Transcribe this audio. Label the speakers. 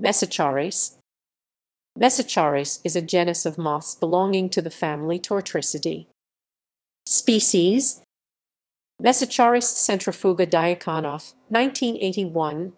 Speaker 1: Mesochares. Mesochares is a genus of moths belonging to the family Tortricidae. Species: Mesocharis centrifuga Dyakonov, 1981